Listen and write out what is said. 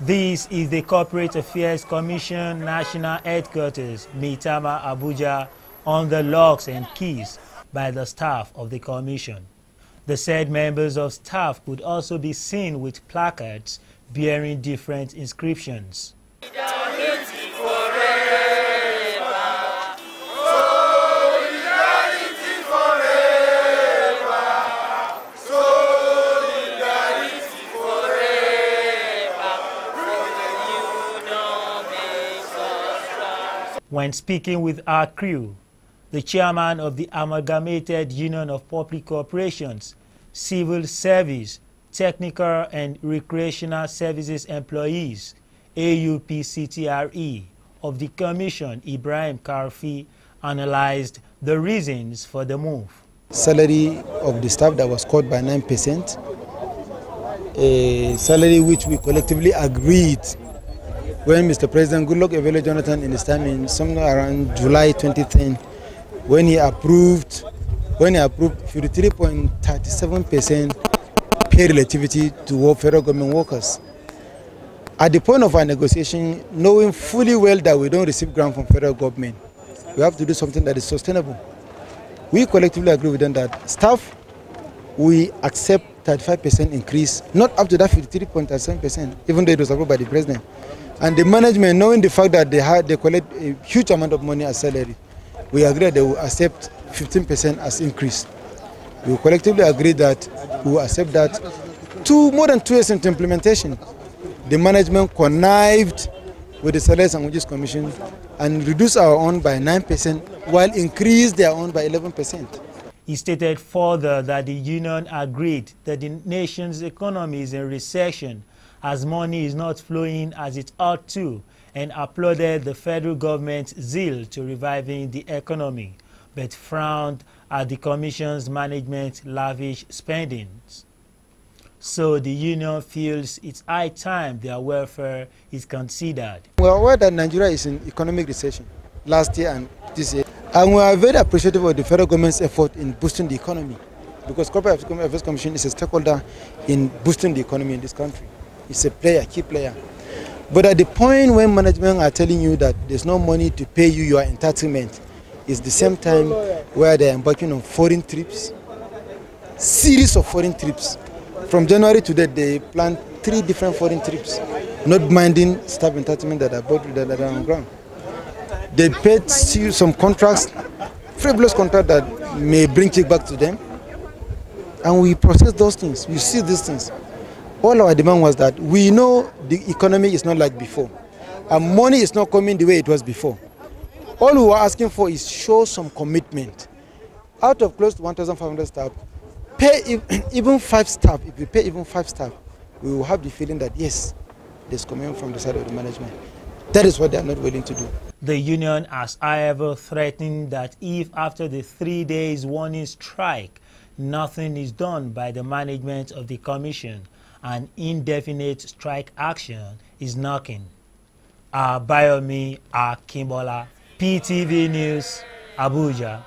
This is the Corporate Affairs Commission National Headquarters, Maitama, Abuja, on the locks and keys by the staff of the commission. The said members of staff could also be seen with placards bearing different inscriptions. When speaking with our crew, the chairman of the Amalgamated Union of Public Corporations, Civil Service, Technical and Recreational Services Employees, AUPCTRE, of the Commission, Ibrahim Karfi, analyzed the reasons for the move. Salary of the staff that was cut by 9%, a salary which we collectively agreed when Mr. President Goodluck Ebele Jonathan in his time in somewhere around July 2010, when he approved when he approved 53.37% pay relativity to federal government workers. At the point of our negotiation, knowing fully well that we don't receive grant from federal government, we have to do something that is sustainable. We collectively agree with them that staff, we accept 35% increase, not up to that 53.37%, even though it was approved by the president. And the management, knowing the fact that they had they collect a huge amount of money as salary, we agreed they will accept 15% as increase. We collectively agreed that we will accept that. Two more than two years into implementation, the management connived with the Salaries and Wages Commission and reduced our own by 9% while increased their own by 11%. He stated further that the union agreed that the nation's economy is in recession as money is not flowing as it ought to and applauded the federal government's zeal to reviving the economy, but frowned at the Commission's management lavish spendings. So the union feels it's high time their welfare is considered. We are aware that Nigeria is in economic recession last year and this year, and we are very appreciative of the federal government's effort in boosting the economy because Corporate Affairs Commission is a stakeholder in boosting the economy in this country. It's a player, key player. But at the point when management are telling you that there's no money to pay you your entitlement, it's the same time where they're embarking on foreign trips, series of foreign trips. From January to date, they plan three different foreign trips, not minding staff entitlement that are bought that are on ground. They paid some contracts, frivolous contract that may bring kickback to them, and we process those things. We see these things all our demand was that we know the economy is not like before and money is not coming the way it was before. All we were asking for is show some commitment. Out of close to 1,500 staff, pay even five staff. If we pay even five staff, we will have the feeling that yes, there's commitment from the side of the management. That is what they are not willing to do. The union has however threatened that if after the three days warning strike, nothing is done by the management of the commission, an indefinite strike action is knocking. Abayomi Akimbola, PTV News, Abuja.